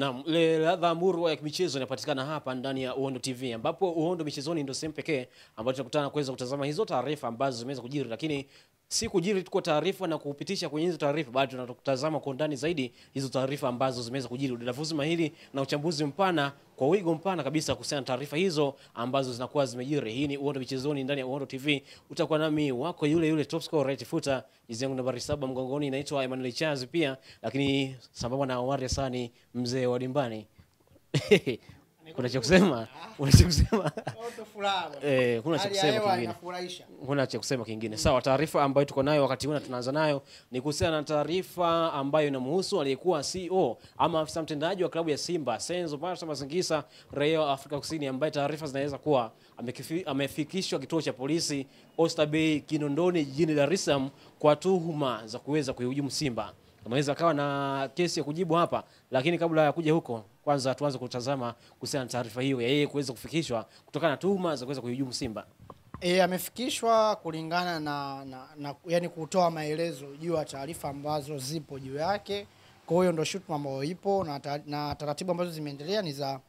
Naam, ile ladha murwa ya michezo inapatikana hapa ndani ya Uhondo TV ambapo Uhondo Michezoni ndio sehemu pekee ambayo tunakutana kuweza kutazama hizo taarifa ambazo zimeweza kujiri, lakini si kujiri tuko kwa taarifa na kupitisha kwenye hizo taarifa, bali tunatazama kwa undani zaidi hizo taarifa ambazo zimeweza kujiri, udadavuzi mahiri na uchambuzi mpana kwa wigo mpana kabisa kuhusiana na taarifa hizo ambazo zinakuwa zimejiri. Hii ni uondo Michezoni ndani ya uondo TV. Utakuwa nami wako yule yule top scorer right footer, jezi yangu nambari saba mgongoni, inaitwa Emmanuel Chazi pia, lakini sambamba na Omar Sani mzee wa dimbani. kuna cha kusema? Kuna cha kusema? Eh, kuna cha kusema kingine? kuna cha kusema kingine. Sawa, taarifa ambayo tuko nayo wakati huu na tunaanza nayo ni kuhusiana na taarifa ambayo inamhusu aliyekuwa CEO ama afisa mtendaji wa klabu ya Simba Senzo Barsa Mazingisa, raia wa Afrika Kusini, ambaye taarifa zinaweza kuwa amefikishwa kituo cha polisi Oysterbay Kinondoni jijini Dar es Salaam kwa tuhuma za kuweza kuihujumu Simba. Ameweza kawa na kesi ya kujibu hapa, lakini kabla ya kuja huko, kwanza tuanze kutazama kuhusiana na taarifa hiyo ya yeye kuweza kufikishwa kutokana na tuhuma za kuweza kuihujumu Simba. E, amefikishwa kulingana na, na, na yani kutoa maelezo juu ya taarifa ambazo zipo juu yake. Kwa hiyo ndio shutuma ambayo ipo na, ta, na taratibu ambazo zimeendelea ni za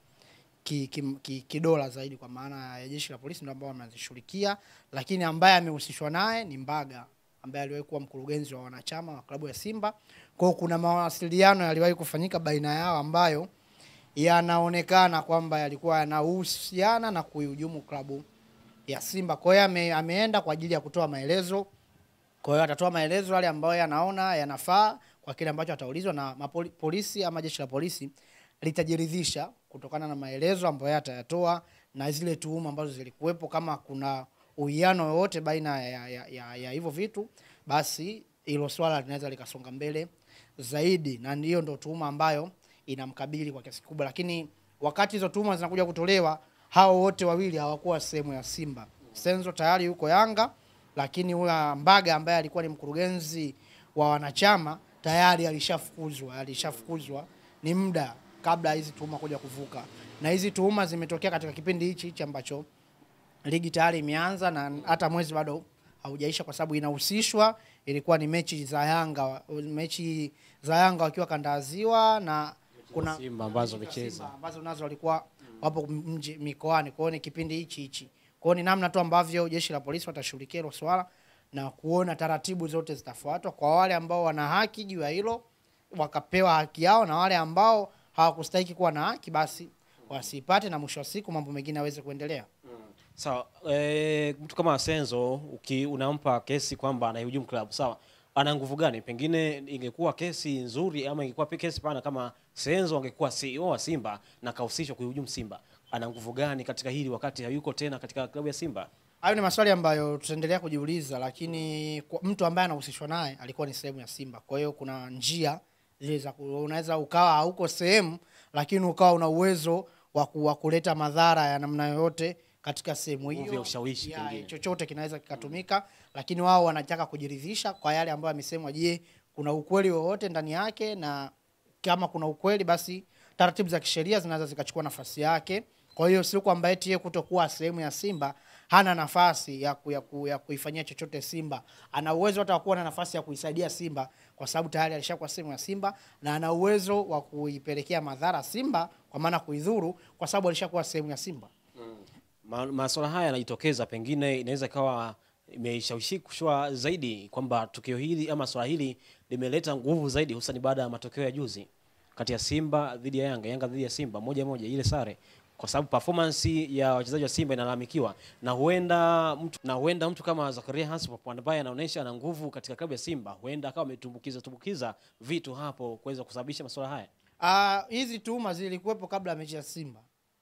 kidola ki, ki, kidola zaidi, kwa maana ya jeshi la polisi ndio ambao wamezishughulikia, lakini ambaye amehusishwa naye ni Mbaga ambaye aliwahi kuwa mkurugenzi wa wanachama wa klabu ya Simba. Kwa hiyo kuna mawasiliano yaliwahi kufanyika baina yao ambayo yanaonekana kwamba yalikuwa yanahusiana na kuihujumu klabu ya Simba. Kwa hiyo ame, ameenda kwa ajili ya kutoa maelezo. Kwa hiyo atatoa maelezo yale ambayo yanaona yanafaa kwa kile ambacho ataulizwa na mapoli, polisi ama jeshi la polisi litajiridhisha kutokana na maelezo ambayo atayatoa na zile tuhuma ambazo zilikuwepo. Kama kuna uwiano wowote baina ya, ya, ya, ya hivyo vitu, basi hilo swala linaweza likasonga mbele zaidi, na ndiyo ndo tuhuma ambayo inamkabili kwa kiasi kikubwa. Lakini wakati hizo tuhuma zinakuja kutolewa, hao wote wawili hawakuwa sehemu ya Simba. Senzo tayari yuko Yanga, lakini huyo Mbaga ambaye alikuwa ni mkurugenzi wa wanachama tayari alishafukuzwa, alishafukuzwa ni muda kabla hizi tuhuma kuja kuvuka, na hizi tuhuma zimetokea katika kipindi hichi hichi ambacho ligi tayari imeanza na hata mwezi bado haujaisha, kwa sababu inahusishwa, ilikuwa ni mechi za Yanga, mechi za Yanga wakiwa kandaziwa na kuna Simba ambazo wamecheza. Ambazo nazo walikuwa wapo mji mikoani. Kwa ni kipindi hichi hichi, kwa ni namna tu ambavyo jeshi la polisi watashughulikia hilo swala na kuona taratibu zote zitafuatwa kwa wale ambao wana haki juu ya hilo wakapewa haki yao, na wale ambao hawakustahiki kuwa na haki basi wasipate, na mwisho wa siku mambo mengine yaweze kuendelea. Sawa, eh, mtu kama Senzo uki, unampa kesi kwamba anaihujumu klabu, sawa, ana nguvu gani? Pengine ingekuwa kesi nzuri ama ingekuwa kesi pana kama Senzo angekuwa CEO wa Simba na kahusishwa kuhujumu Simba, ana nguvu gani katika hili wakati hayuko tena katika klabu ya Simba? Hayo ni maswali ambayo tutaendelea kujiuliza, lakini kwa mtu ambaye anahusishwa naye alikuwa ni sehemu ya Simba. Kwa hiyo kuna njia zile za unaweza ukawa hauko sehemu, lakini ukawa una uwezo wa kuleta madhara ya namna yoyote katika sehemu hiyo. ushawishi pengine. chochote kinaweza kikatumika, mm. lakini wao wanataka kujiridhisha kwa yale ambayo yamesemwa. Je, kuna ukweli wowote ndani yake? Na kama kuna ukweli, basi taratibu za kisheria zinaweza zikachukua nafasi yake. Kwa hiyo sio kwamba eti yeye kutokuwa sehemu ya Simba hana nafasi ya, ku, ya, ku, ya kuifanyia chochote Simba. Ana uwezo hata wa kuwa na nafasi ya kuisaidia Simba kwa sababu tayari alishakuwa sehemu ya Simba, na ana uwezo wa kuipelekea madhara Simba, kwa maana kuidhuru, kwa sababu alishakuwa sehemu ya Simba. Ma- Masuala haya yanajitokeza, pengine inaweza ikawa imeshawishishwa zaidi kwamba tukio hili ama swala hili limeleta nguvu zaidi, hususan baada ya matokeo ya juzi kati ya Simba dhidi ya Yanga, Yanga dhidi ya Simba moja moja, ile sare, kwa sababu performance ya wachezaji wa Simba inalalamikiwa na huenda mtu na huenda mtu kama Zakaria Hansop ambaye anaonyesha ana nguvu katika klabu ya Simba, huenda akawa ametumbukiza tumbukiza vitu hapo kuweza kusababisha masuala haya. Ah, hizi tuhuma zilikuwepo kabla ya mechi ya Simba,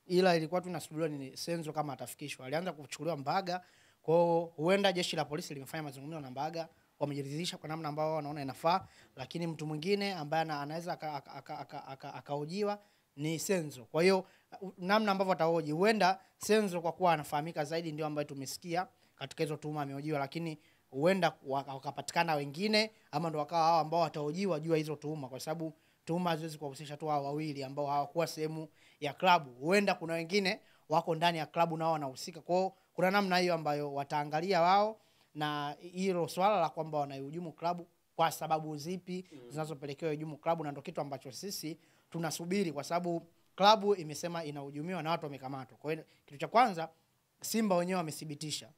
ila ilikuwa tu nasubiriwa ni Senzo kama atafikishwa. Alianza kuchukuliwa Mbaga, kwa hiyo huenda jeshi la polisi limefanya mazungumzo na Mbaga, wamejiridhisha kwa namna ambayo wanaona inafaa, lakini mtu mwingine ambaye ana- anaweza akahojiwa aka, aka, aka, akahojiwa ni Senzo. Kwa hiyo namna ambavyo atahoji, huenda Senzo kwa kuwa anafahamika zaidi, ndio ambayo tumesikia katika hizo tuhuma amehojiwa, lakini huenda wakapatikana wengine ama ndo wakawa hao ambao watahojiwa juu ya hizo tuhuma, kwa sababu tuhuma haziwezi kuwahusisha tu hao wawili ambao hawakuwa sehemu ya klabu. Huenda kuna wengine wako ndani ya klabu nao wanahusika. Kwa hiyo kuna namna hiyo ambayo wataangalia wao, na hilo swala la kwamba wanaihujumu klabu kwa sababu zipi zinazopelekewa hujumu klabu, na ndio kitu ambacho sisi tunasubiri kwa sababu klabu imesema inahujumiwa na watu wamekamatwa. Kwa hiyo kitu cha kwanza Simba wenyewe wamethibitisha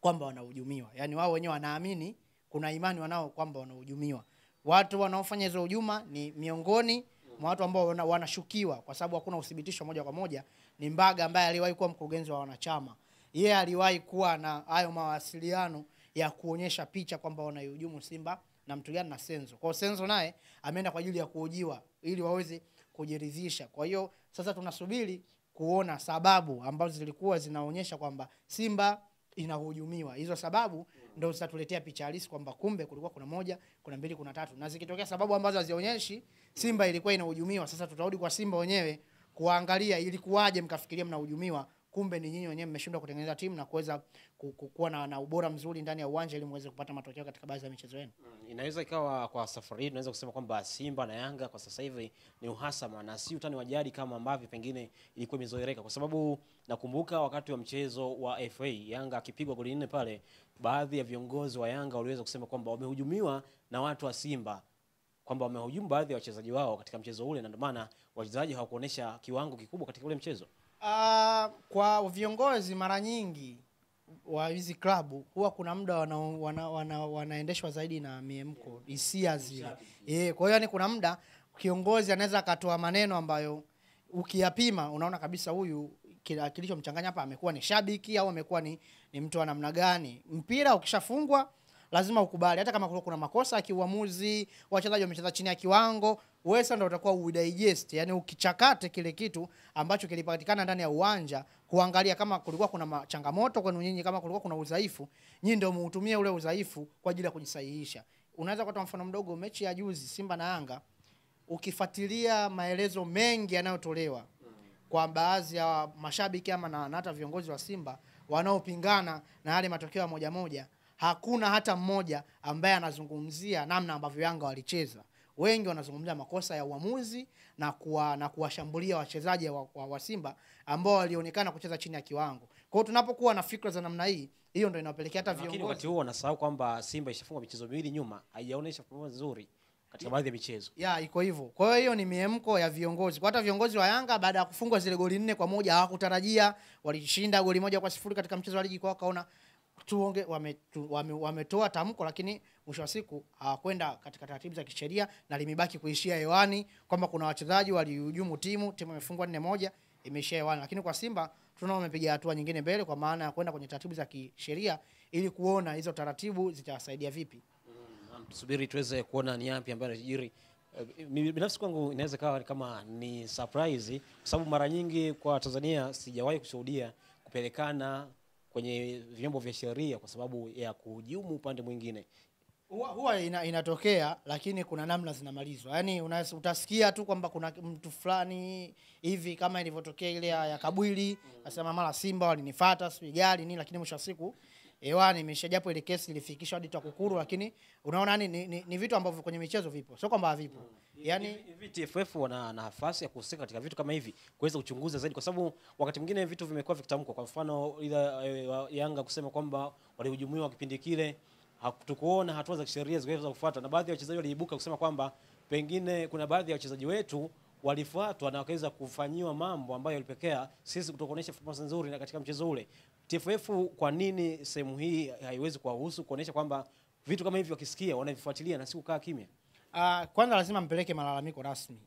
kwamba wanahujumiwa, yani wao wenyewe wanaamini, kuna imani wanao kwamba wanahujumiwa. Watu wanaofanya hizo hujuma ni miongoni mwa watu ambao wanashukiwa, kwa sababu hakuna uthibitisho moja kwa moja. Ni Mbaga ambaye aliwahi kuwa mkurugenzi wa wanachama, yeye aliwahi kuwa na hayo mawasiliano ya kuonyesha picha kwamba wanaihujumu Simba na mtu gani na Senzo. Kwa Senzo naye ameenda kwa ajili ya kuhojiwa ili waweze kujiridhisha. Kwa hiyo sasa tunasubiri kuona sababu ambazo zilikuwa zinaonyesha kwamba Simba inahujumiwa. Hizo sababu ndio zitatuletea picha halisi kwamba kumbe kulikuwa kuna moja, kuna mbili, kuna tatu, na zikitokea sababu ambazo hazionyeshi Simba ilikuwa inahujumiwa, sasa tutarudi kwa Simba wenyewe kuangalia ilikuwaje mkafikiria mnahujumiwa, kumbe ni nyinyi wenyewe mmeshindwa kutengeneza timu na kuweza ku- ku- kuwa na, na ubora mzuri ndani ya uwanja ili muweze kupata matokeo katika baadhi ya michezo yenu. Mm, inaweza ikawa kwa safari hii tunaweza kusema kwamba Simba na Yanga kwa sasa hivi ni uhasama na si utani wa jadi kama ambavyo pengine ilikuwa imezoeleka, kwa sababu nakumbuka wakati wa mchezo wa FA Yanga akipigwa goli nne pale, baadhi ya viongozi wa Yanga waliweza kusema kwamba wamehujumiwa na watu wa Simba kwamba wamehujumu baadhi ya wachezaji wao katika mchezo ule, na ndio maana wachezaji hawakuonesha kiwango kikubwa katika ule mchezo. Ah, kwa viongozi mara nyingi wa hizi klabu huwa kuna muda wana, wana, wana, wanaendeshwa zaidi na miemko hisia zile eh. Kwa hiyo yani, kuna muda kiongozi anaweza akatoa maneno ambayo ukiyapima unaona kabisa huyu kilichomchanganya hapa amekuwa ni shabiki au amekuwa ni, ni mtu wa namna gani. Mpira ukishafungwa lazima ukubali, hata kama kuna makosa ya kiuamuzi, wachezaji wamecheza chini ya kiwango, wewe sasa ndio utakuwa udigest, yani ukichakate kile kitu ambacho kilipatikana ndani ya uwanja, kuangalia kama kulikuwa kuna changamoto kwenu nyinyi, kama kulikuwa kuna udhaifu, nyinyi ndio muutumie ule udhaifu kwa ajili ya kujisahihisha. Unaweza kutoa mfano mdogo, mechi ya juzi Simba na Yanga, ukifuatilia maelezo mengi yanayotolewa kwa baadhi ya mashabiki ama na hata viongozi wa Simba wanaopingana na yale matokeo ya moja moja, hakuna hata mmoja ambaye anazungumzia namna ambavyo Yanga walicheza. Wengi wanazungumzia makosa ya uamuzi na kuwa, na kuwashambulia wachezaji wa, wa, wa Simba ambao walionekana kucheza chini ya kiwango. Kwa hiyo tunapokuwa na fikra za namna hii, hiyo ndio inapelekea hata viongozi. Lakini wakati huo wanasahau kwamba Simba ishafunga michezo miwili nyuma, haijaonesha performance nzuri katika baadhi ya michezo. ya iko hivyo. Kwa hiyo hiyo ni miemko ya viongozi. Kwa hata viongozi wa Yanga baada ya kufungwa zile goli nne kwa moja hawakutarajia, walishinda goli moja kwa sifuri katika mchezo wa ligi kwa kaona tuonge wametoa wame, wame tamko, lakini mwisho wa siku hawakwenda katika taratibu za kisheria na limebaki kuishia hewani kwamba kuna wachezaji walihujumu timu, timu imefungwa nne moja imeishia hewani. Lakini kwa Simba tunaona wamepiga hatua nyingine mbele, kwa maana ya kwenda kwenye taratibu za kisheria ili kuona hizo taratibu zitawasaidia vipi. mm, tuweze kuona ni yapi ambayo yanajiri. Eh, Binafsi kwangu inaweza kawa kama ni surprise, kwa sababu mara nyingi kwa Tanzania sijawahi kushuhudia kupelekana kwenye vyombo vya sheria kwa sababu ya kuhujumu upande mwingine. huwa, huwa ina, inatokea lakini kuna namna zinamalizwa yaani utasikia tu kwamba kuna mtu fulani hivi kama ilivyotokea ile ya kabwili asema mara simba walinifata sijui gari nini lakini mwisho wa siku hewani imesha japo ile kesi ilifikishwa hadi TAKUKURU lakini unaona ni, ni, ni, ni vitu ambavyo kwenye michezo vipo sio kwamba havipo mm. Hivi- hivi TFF wana nafasi ya kuhusika katika vitu kama hivi kuweza kuchunguza zaidi, kwa sababu wakati mwingine vitu vimekuwa vikitamkwa. Kwa mfano ile eh, Yanga kusema kwamba walihujumiwa kipindi kile, hatukuona hatua za kisheria zikaweza kufuatwa, na baadhi ya wachezaji waliibuka kusema kwamba pengine kuna baadhi ya wachezaji wetu walifuatwa na wakaweza kufanyiwa mambo ambayo yalipekea sisi kutokuonesha performance nzuri na katika mchezo ule. TFF kwa nini sehemu hii haiwezi kuwahusu kuonesha kwamba vitu kama hivi wakisikia wanavifuatilia na si kukaa kimya? Uh, kwanza lazima mpeleke malalamiko rasmi.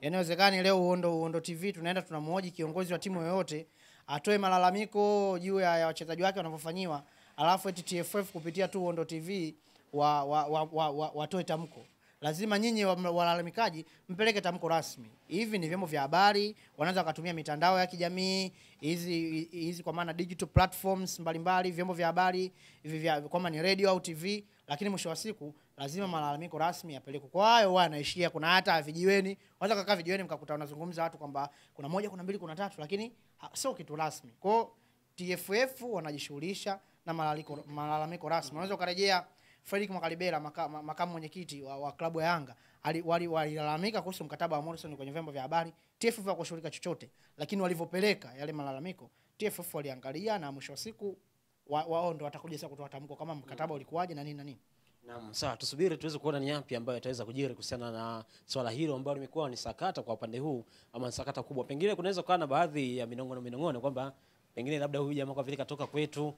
Inawezekani leo Uondo, Uondo TV tunaenda tunamhoji kiongozi wa timu yoyote atoe malalamiko juu ya, ya wachezaji wake wanavyofanyiwa, alafu eti TFF kupitia tu Uondo TV wa, wa, wa, wa, wa, watoe tamko. Lazima nyinyi wa- walalamikaji mpeleke tamko rasmi. Hivi ni vyombo vya habari, wanaweza wakatumia mitandao ya kijamii hizi hizi, kwa maana digital platforms mbalimbali, vyombo vya habari hivi vya kama ni radio au TV, lakini mwisho wa siku lazima malalamiko rasmi yapelekwe. Kwa hayo wao yanaishia, kuna hata vijiweni, wanaweza kukaa vijiweni mkakuta wanazungumza watu kwamba kuna moja, kuna mbili, kuna tatu, lakini sio kitu rasmi. Kwa TFF wanajishughulisha na malalamiko, rasmi. Unaweza ukarejea Fredrick Mwakalibela maka, makamu mwenyekiti wa, wa klabu ya Yanga walilalamika wali- kuhusu mkataba wa Morrison kwenye vyombo vya habari. TFF hawakushughulika chochote, lakini walivyopeleka yale malalamiko TFF waliangalia na mwisho wa siku wa- wao ndo watakuja sasa kutoa tamko kama mkataba ulikuwaje na nini na nini. Naam, sawa, tusubiri tuweze kuona ni yapi ambayo yataweza kujiri kuhusiana na swala hilo ambalo limekuwa ni sakata kwa upande huu ama sakata kubwa. Pengine kunaweza kuwa na baadhi ya minongono minongono kwamba pengine labda huyu jamaa kwa vile katoka kwetu,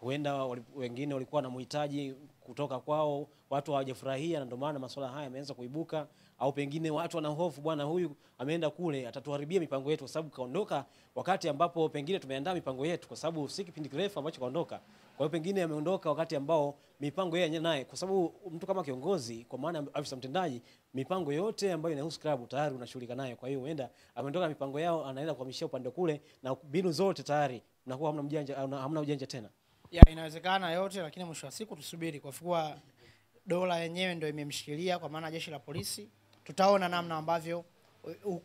huenda wengine walikuwa na muhitaji kutoka kwao, watu hawajafurahia na ndio maana masuala haya yameanza kuibuka, au pengine watu wana hofu, bwana huyu ameenda kule atatuharibia mipango yetu, kwa sababu kaondoka wakati ambapo pengine tumeandaa mipango yetu, kwa sababu si kipindi kirefu ambacho kaondoka. Kwa hiyo pengine ameondoka wakati ambao mipango yeye naye, kwa sababu mtu kama kiongozi, kwa maana afisa mtendaji, mipango yote ambayo inahusu klabu tayari unashughulika nayo. Kwa hiyo huenda ameondoka mipango yao, anaenda kuhamishia upande kule, na mbinu zote tayari unakuwa hamna mjanja, hamna ujanja tena. Ya inawezekana yote, lakini mwisho wa siku tusubiri, kwa kuwa dola yenyewe ndio imemshikilia, kwa maana jeshi la polisi. Tutaona namna ambavyo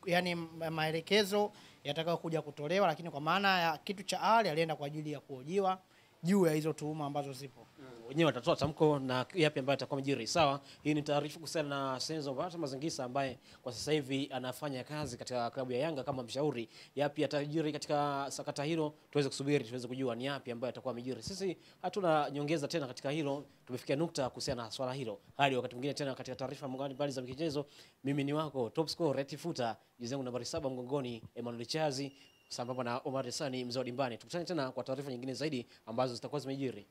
yani maelekezo yatakayokuja kutolewa, lakini kwa maana ya kitu cha awali alienda kwa ajili ya kuhojiwa juu ya hizo tuhuma ambazo zipo. wenyewe watatoa tamko na yapi ambayo atakuwa mjiri. Sawa, hii ni taarifa kuhusiana na Senzo Mbata Mazingisa ambaye kwa sasa hivi anafanya kazi katika klabu ya Yanga kama mshauri. Yapi atajiri katika sakata hilo, tuweze kusubiri tuweze kujua ni yapi ambayo atakuwa amejiri. Sisi hatuna nyongeza tena katika hilo, tumefikia nukta kuhusiana na swala hilo. Hadi wakati mwingine tena katika taarifa mbalimbali za michezo, mimi ni wako top score Reti Futa, jezi yangu nambari saba mgongoni, Emmanuel Chazi sambamba na Omar hassani mzee wa dimbani. Tukutane tena kwa taarifa nyingine zaidi ambazo zitakuwa zimejiri.